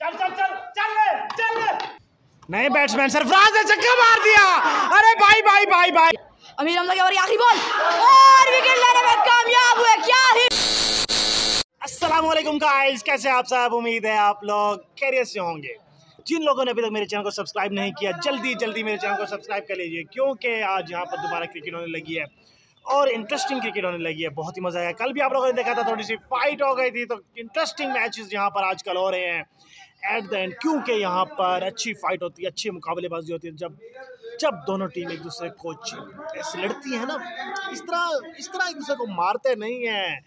चल चल चल चल ले चल ले। नए बैट्समैन सरफराज ने छक्का मार दिया। अरे भाई भाई भाई भाई। अमीर हमजा की की आखिरी बॉल। और विकेट लेने में कामयाब हुए क्या ही। अस्सलाम वालेकुम गाइस कैसे आप सब? उम्मीद है आप लोग खैरियत से होंगे। जिन लोगों ने अभी तक मेरे चैनल को सब्सक्राइब नहीं किया जल्दी जल्दी मेरे चैनल को सब्सक्राइब कर लीजिए क्योंकि आज यहाँ पर दोबारा क्रिकेट होने लगी है। और इंटरेस्टिंग क्रिकेट होने लगी है। बहुत ही मज़ा आया। कल भी आप लोगों ने देखा था थोड़ी सी फाइट हो गई थी तो इंटरेस्टिंग मैचेस यहाँ पर आजकल हो रहे हैं। एट द एंड क्योंकि यहाँ पर अच्छी फाइट होती है, अच्छी मुकाबलेबाजी होती है, जब जब दोनों टीम एक दूसरे को ऐसे लड़ती है ना, इस तरह इस तरह एक दूसरे को मारते नहीं हैं।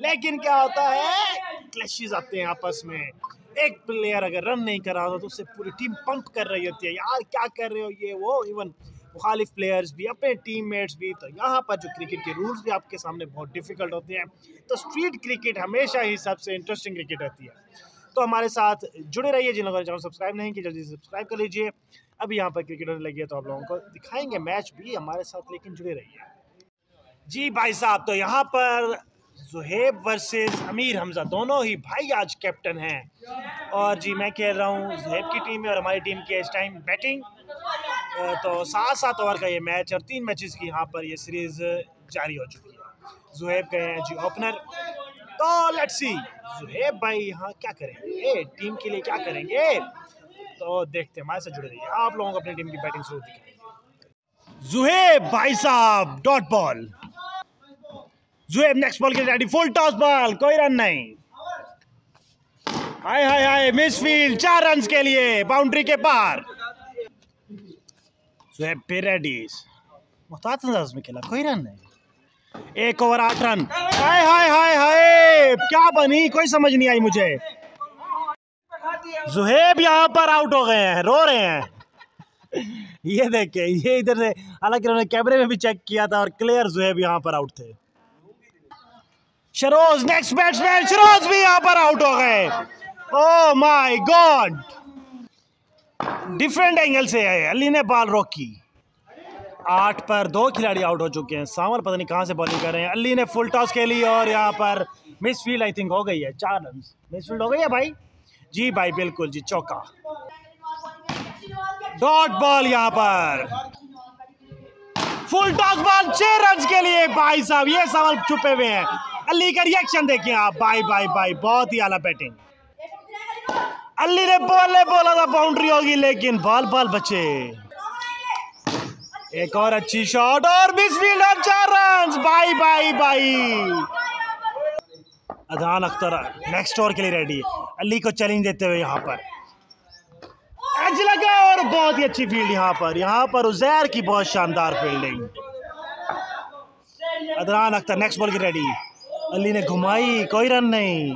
लेकिन क्या होता है क्लैशेस आते हैं आपस में। एक प्लेयर अगर रन नहीं कर रहा तो उससे पूरी टीम पंप कर रही होती है, यार, क्या कर रहे हो ये, वो इवन मुखालिफ प्लेयर्स भी, अपने टीममेट्स भी तो यहाँ पर जो क्रिकेट के रूल्स भी आपके सामने बहुत डिफ़िकल्ट होते हैं तो स्ट्रीट क्रिकेट हमेशा ही सबसे इंटरेस्टिंग क्रिकेट रहती है। तो हमारे साथ जुड़े रहिए जिन लोगों ने चैनल सब्सक्राइब नहीं किया, जल्दी सब्सक्राइब कर लीजिए। अभी यहाँ पर क्रिकेट होने लगी है तो आप लोगों को दिखाएँगे मैच भी हमारे साथ, लेकिन जुड़े रहिए। जी भाई साहब तो यहाँ पर जुहेब वर्सेस अमीर हमजा, दोनों ही भाई आज कैप्टन हैं। और जी मैं कह रहा हूँ जुहेब की टीम है और हमारी टीम की इस टाइम बैटिंग तो सात सात ओवर का ये मैच और तीन मैचेस की यहाँ पर ये सीरीज़ जारी हो चुकी है। जुहेब गए हैं जी ओपनर। तो लेट्स सी जुहेब भाई यहाँ क्या करेंगे? टीम के लिए क्या करेंगे? तो देखते हैं, हमारे से जुड़े रहिए। आप लोगों को अपनी टीम की बैटिंग शुरू दिखाएँगे। जुहेब भाई साहब dot ball Zuhaib next ball के रेडी फुल टॉस बॉल कोई रन नहीं। हाय हाय हाय मिस फ़ील्ड चार रन के लिए बाउंड्री के पार। जुहेब फिर मुहतात अंदाज में खेला कोई रन नहीं एक ओवर आठ रन हाय हाय हाय हाय! क्या बनी? कोई समझ नहीं आई मुझे। जुहेब यहाँ पर आउट हो गए हैं रो रहे हैं। ये देखे ये इधर से हालाँकि उन्होंने कैमरे में भी चेक किया था और क्लियर जुहेब यहाँ पर आउट थे। शरोज नेक्स्ट बैट्समैन शरोज भी यहाँ पर आउट हो गए। Oh my God different angle से है अली ने बॉल रोकी। आठ पर दो खिलाड़ी आउट हो चुके हैं। सावर पता नहीं कहाँ से बॉलिंग कर रहे हैं। अली ने फुल टॉस खेली और यहाँ पर मिस फ़ील्ड आई थिंक हो गई है। चार रन मिस फ़ील्ड हो गई है भाई? जी भाई, बिल्कुल जी, चौका। डॉट बॉल यहाँ पर। फुल टॉस बॉल छह रन के लिए भाई साहब, ये सवाल छुपे हुए हैं। अली का रिएक्शन देखिए आप। बाई बाई बाई बहुत ही आला बैटिंग अली ने बोले बोला था बाउंड्री होगी, लेकिन बाल बाल बचे। एक और अच्छी शॉट और मिस फ़ील्ड और चार run bye bye bye Adnan Akhtar next over के लिए रेडी अली को चैलेंज देते हुए यहाँ पर। एज लगा और बहुत ही अच्छी फ़ील्ड यहाँ पर। यहाँ पर उजैर की बहुत शानदार fielding Adnan Akhtar next ball की रेडी अली ने घुमाई, कोई रन नहीं।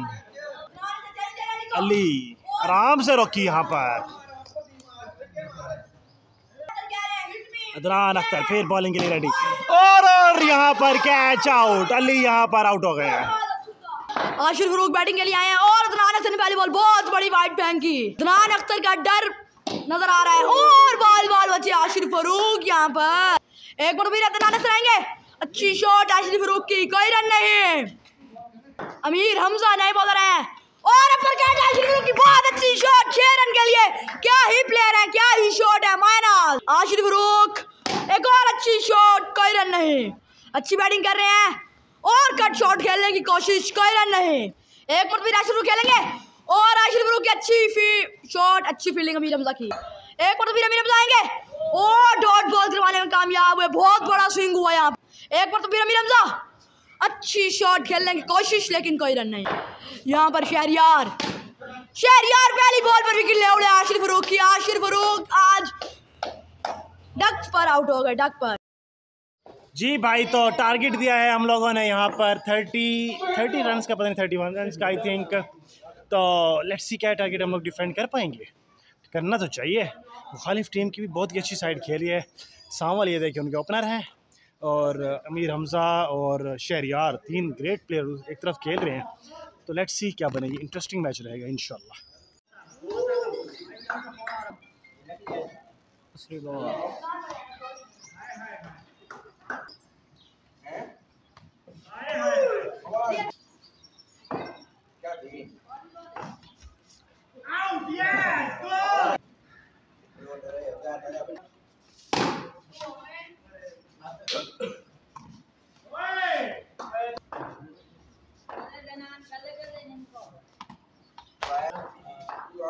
अली आराम से रोकी यहाँ पर। अदनान अख्तर फिर बॉलिंग के लिए रेडी और, और यहाँ पर कैच आउट अली यहाँ पर आउट हो गए। हैं आशिर फरूक बैटिंग के लिए आए हैं और अदनान अख्तर ने पहली बॉल बहुत बड़ी वाइट फेंकी अदनान अख्तर का डर नज़र आ रहा है। और बॉल बॉल बचे आशिर फरूक यहाँ पर। एक बार भी अदनान अख्तर आएँगे। अच्छी शॉट आशिर फरूक की कोई रन नहीं। अमीर हमजा नए बॉलर हैं। और अपर फरूक की बहुत अच्छी शॉट छह रन के लिए। क्या ही प्लेयर है, क्या ही शॉट है मायनाल आशिर फरूक एक और अच्छी शॉट कोई रन नहीं। अच्छी बैटिंग कर रहे हैं। और कट शॉट खेलने की कोशिश, कोई रन नहीं। एक पर भी राशिद खेलेंगे। और राशिद की अच्छी फ़ी शॉट अच्छी फील्डिंग अमीर हमजा की। एक पर भी अमीर हमजा आएँगे। और डॉट बॉल करवाने में कामयाब हुए। बहुत बड़ा स्विंग हुआ यहाँ। एक पर तो फिर अमीर हमजा अच्छी शॉट खेलने की कोशिश, लेकिन कोई रन नहीं। यहाँ पर शहरियार। शहरियार पहली बॉल पर विकेट ले उड़े आशिर फरूक की, आशिर फरूक आज डक पर आउट हो गए डक पर। जी भाई तो टारगेट दिया है हम लोगों ने यहाँ पर थर्टी थर्टी रन का, पता नहीं थर्टी वन रन का आई थिंक तो लेट्स सी क्या टारगेट हम लोग डिफेंड कर पाएँगे। करना तो चाहिए। मुखालिफ टीम की भी बहुत ही अच्छी साइड खेली है। सावल, ये देखिए, उनके ओपनर हैं। और अमीर हमज़ा और शहरियार तीन ग्रेट प्लेयर एक तरफ़ खेल रहे हैं। तो लेट्स सी क्या बनेगी। इंटरेस्टिंग मैच रहेगा इन Yeah,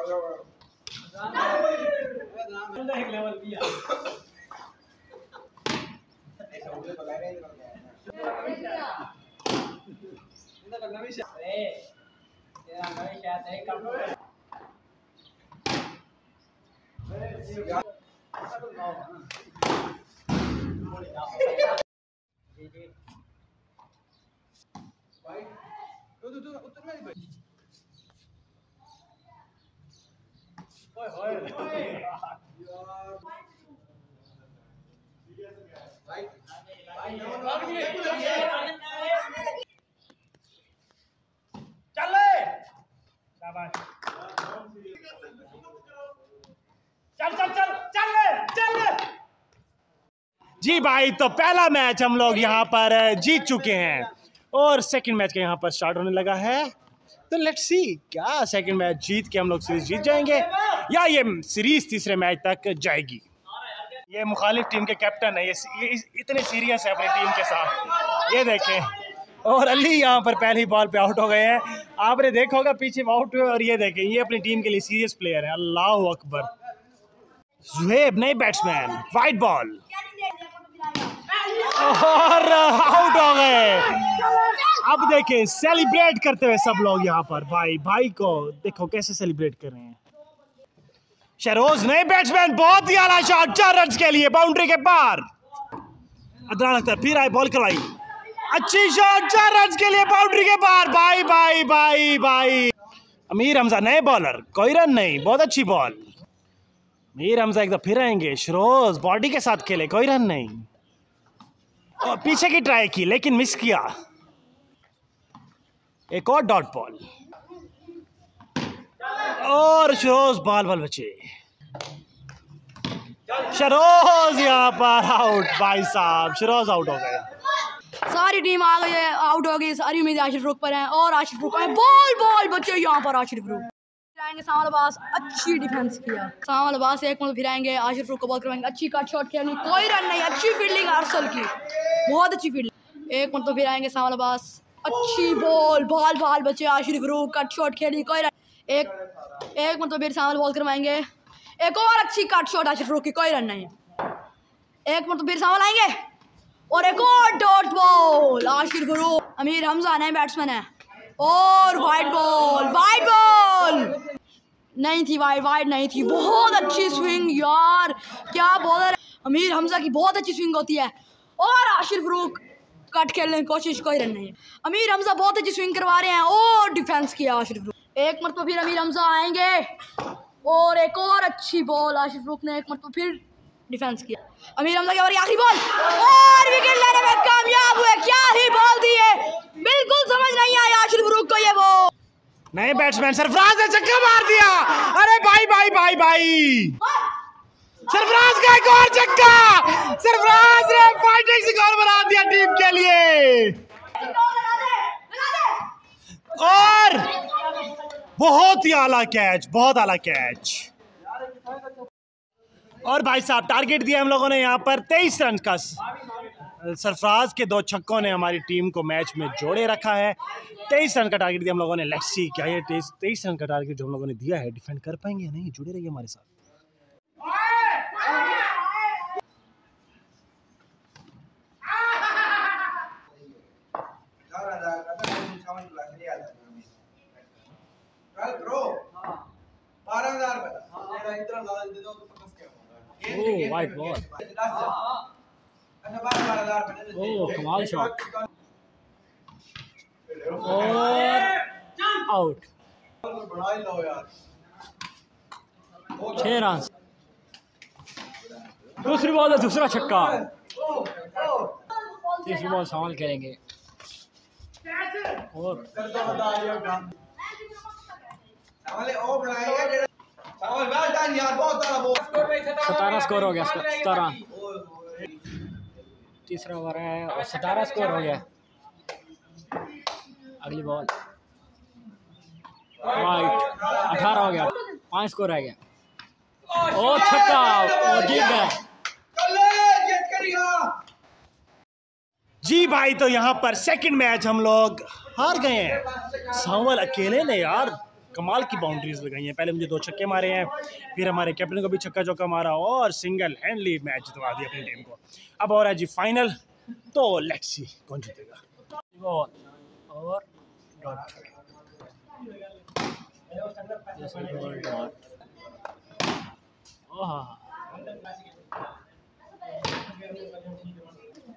चल ले शाबाश चल चल चल चल ले चल ले जी भाई तो पहला मैच हम लोग यहाँ पर जीत चुके हैं। और सेकंड मैच का यहाँ पर स्टार्ट होने लगा है। तो लेट्स सी क्या सेकंड मैच जीत के हम लोग सीरीज़ जीत जाएँगे या ये सीरीज़ तीसरे मैच तक जाएगी। ये मुखालिफ टीम के कैप्टन है ये, इतने सीरियस है अपनी टीम के साथ। ये देखें। और अली यहाँ पर पहली बॉल पे आउट हो गए हैं। आपने देखा होगा पीछे आउट हुए और ये देखें ये अपनी टीम के लिए सीरियस प्लेयर है। अल्लाह अकबर। जुहेब नए बैट्समैन वाइट बॉल और आउट हो गए। अब देखें सेलिब्रेट करते हुए सब लोग यहाँ पर। भाई भाई को देखो कैसे सेलिब्रेट कर रहे हैं। शहरोज नए बैट्समैन बहुत ही आला शॉट चार रन के लिए बाउंड्री के पार। अदनान अख्तर फिर आए बॉल करवाई। अच्छी शॉट चार रन के लिए बाउंड्री के पार। भाई भाई भाई भाई। अमीर हमजा, नए बॉलर कोई रन नहीं, बहुत अच्छी बॉल अमीर हमजा एकदम फिर आएँगे। शरोज बॉडी के साथ खेले, कोई रन नहीं। और पीछे की ट्राई की, लेकिन मिस किया। एक और डॉट बॉल और शरोज बाल बाल बचे शरोज, यहाँ पर आउट भाई साहब। शरोज आउट हो गए सारी टीम आ गई है आउट हो गई। सारी उम्मीद आशिफ रुख पर है और आशिफ रुख बॉल बॉल बचे यहाँ पर आशिफ रुख फिराएँगे सामल अब्बास, अच्छी डिफेंस किया। सामल अब्बास एक मतलब फिराएँगे आशिफ रुख को बॉल करवाएँगे। अच्छी कट शॉट खेलनी कोई रन नहीं, अच्छी फील्डिंग अरसल की। बहुत अच्छी फ़ील्ड एक मतलब फिराएँगे सामल अब्बास अच्छी बॉल बॉल बॉल बच्चे आशिफ रुख कट शॉट खेली, कोई रन एक एक मतलब फिर सामल बॉल करवाएँगे। एक और अच्छी कट शॉट आशिफ रुख की, कोई रन नहीं। एक मतलब फिर सामल आएँगे और एक और डॉट बॉल आशिर गुरु अमीर हमजा नए बैट्समैन है। और वाइट बॉल वाइट बॉल नहीं थी वाइट वाइट नहीं थी। बहुत अच्छी स्विंग यार। क्या बॉलर अमीर हमजा की बहुत अच्छी स्विंग होती है। और आशिर फरूक कट खेलने की कोशिश कोई रन नहीं। अमीर हमजा बहुत अच्छी स्विंग करवा रहे हैं और डिफेंस किया आशिर फरूक। एक मरतबा फिर अमीर हमजा आएँगे और एक और अच्छी बॉल आशिर फरूक ने एक मरतबा फिर डिफेंस किया। अमीर हमजा की आखिरी बॉल और विकेट लेने में कामयाब हुए। क्या ही बॉल दी है। बिल्कुल समझ नहीं आया आशिर फरूक को ये वो नए बैट्समैन सरफराज ने चक्का मार दिया। अरे भाई भाई भाई भाई। सरफराज का एक और चक्का सरफराज ने फाइटिंग स्कोर बना दिया टीम के लिए। और बहुत ही आला कैच बहुत आला कैच और भाई साहब टारगेट दिया हम लोगों ने यहाँ पर तेईस रन का। सरफराज के दो छक्कों ने हमारी टीम को मैच में जोड़े रखा है। तेईस रन का टारगेट दिया हम लोगों ने। लेट्स सी क्या ये तेईस रन का टारगेट जो हम लोगों ने दिया है डिफेंड कर पाएँगे नहीं? जुड़े रहिए हमारे साथ। ओह वाइट बॉल ओह कमाल शॉट और आउट छह रन दूसरी बॉल दूसरा छक्का। तीसरी बॉल संभाल करेंगे। और सतारह स्कोर हो गया सतारह तीसरा ओवर है और सतारह स्कोर हो गया। अगली बॉल वाइट अठारह हो गया। पाँच स्कोर रह गया। और छक्का, और जीत गए। जी भाई तो यहाँ पर सेकंड मैच हम लोग हार गए हैं। सांवल अकेले ने यार कमाल की बाउंड्रीज लगाई हैं। पहले मुझे दो छक्के मारे हैं, फिर हमारे कैप्टन को भी छक्का चौका मारा और सिंगल हैंडली मैच जितवा दिया अपनी टीम को। अब और है जी फाइनल तो लेट्स सी कौन जीतेगा। और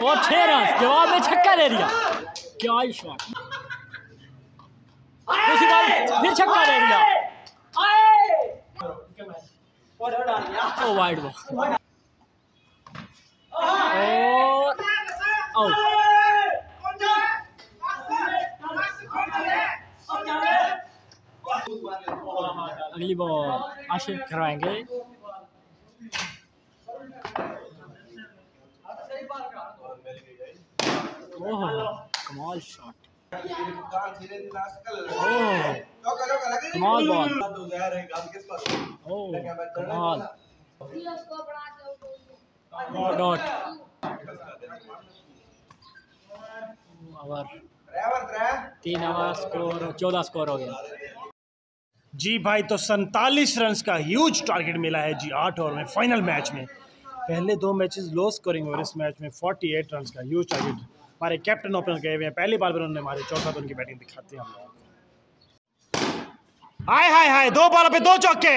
और छह रन, जवाब में छक्का ले लिया क्या ही शॉट दूसरी बॉल फिर छक्का ले लिया ओ वाइड बॉल अगली बॉल आशिफ करवाएँगे। कमाल शॉट कमाल बॉल कमाल। डॉट तीन ओवर स्कोर चौदह स्कोर हो गया। जी भाई तो सैंतालीस रन का ह्यूज टारगेट मिला है जी आठ ओवर में फाइनल मैच में। पहले दो मैचेस लो स्कोरिंग और इस मैच में 48 रन का ह्यूज टारगेट हमारे कैप्टन ओपनर गए हुए हैं। पहली बार पर उन्होंने हमारे चौथा तो उनकी बैटिंग दिखाते हैं हम हाय हाय हाय, दो बॉल पे दो चौके।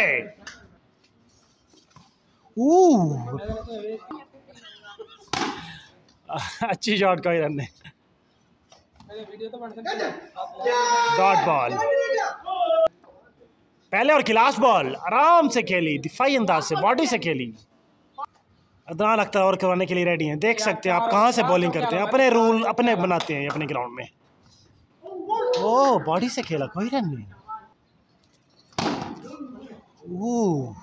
अच्छी शॉट कोई रन नहीं डॉट बॉल पहले और क्लास बॉल आराम से खेली दिफाई अंदाज से बॉडी से खेली। अदनान अख्तर और करवाने के लिए रेडी हैं। देख सकते हैं आप कहाँ से बॉलिंग करते हैं। अपने रूल अपने बनाते हैं अपने ग्राउंड में। ओ बॉडी से खेला कोई रन नहीं। ओ।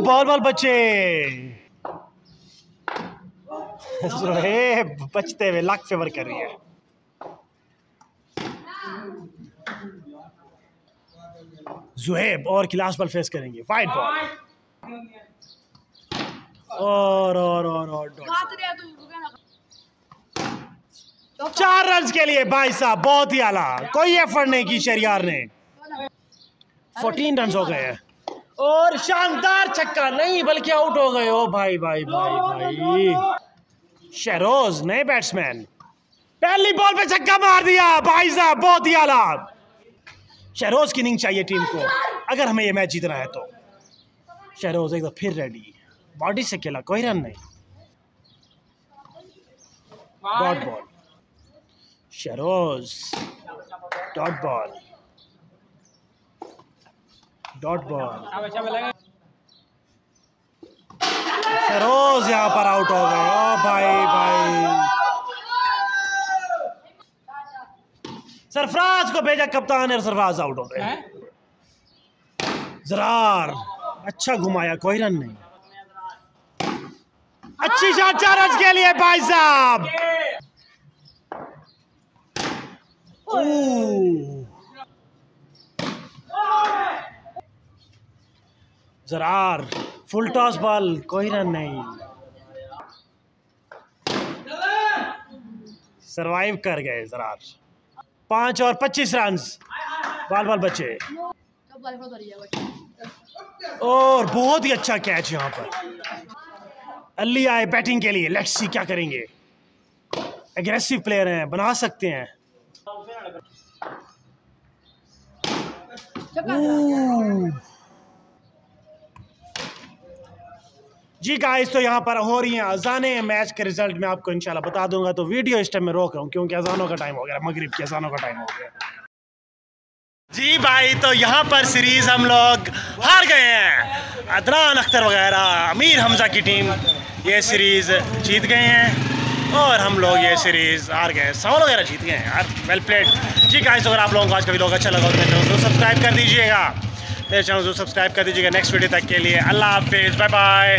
बॉल बॉल बचे बचते हुए लाख फेवर कर रही है। जुहेब और खिलास बल फेस करेंगे। वाइट बॉल और और और और तू ना। चार रन के लिए भाई साहब बहुत ही आला। कोई एफर्ट नहीं की शरियार ने। फोर्टीन रन हो गए हैं। और शानदार छक्का नहीं बल्कि आउट हो गए। ओ भाई भाई भाई भाई। शहरोज नए बैट्समैन पहली बॉल पे छक्का मार दिया। भाई साहब बहुत ही आला। शहरोज की इनिंग चाहिए टीम को। अगर हमें ये मैच जीतना है तो। शहरोज एक फिर रेडी बॉडी से खेला कोई रन नहीं। Dot ball Shahroz. Dot ball dot ball Shahroz यहाँ पर आउट हो गए। ओ भाई भाई। सरफराज को भेजा कप्तान और सरफराज आउट हो गए। जरार। अच्छा घुमाया कोई रन नहीं। अच्छी शॉट चार रन के लिए भाई साहब। जरार फुल टॉस बॉल कोई रन नहीं। सरवाइव कर गए जरार। पाँच और पच्चीस रन बाल बाल बचे। और बहुत ही अच्छा कैच यहाँ पर। अली आए बैटिंग के लिए। लेट्स सी क्या करेंगे। एग्रेसिव प्लेयर हैं, बना सकते हैं। जी गाइस तो यहाँ पर हो रही हैं अजाने। मैच के रिज़ल्ट मैं आपको इंशाल्लाह बता दूँगा तो वीडियो इस टाइम में रोक रहा हूँ, क्योंकि अजानों का टाइम हो गया, मगरिब की अजानों का टाइम हो गया। जी भाई तो यहाँ पर सीरीज़ हम लोग हार गए हैं। अदनान अख्तर वगैरह, अमीर हमजा की टीम ये सीरीज़ जीत गए हैं और हम लोग ये सीरीज़ हार गए सवाल वगैरह जीत गए हैं यार। वेल प्लेड जी गाइस अगर आप लोगों को आज का वीडियो अच्छा लगा तो मेरे चैनल सब्सक्राइब कर दीजिएगा। मेरे चैनल को सब्सक्राइब कर दीजिएगा। नेक्स्ट वीडियो तक के लिए अल्लाह हाफिज़। Bye bye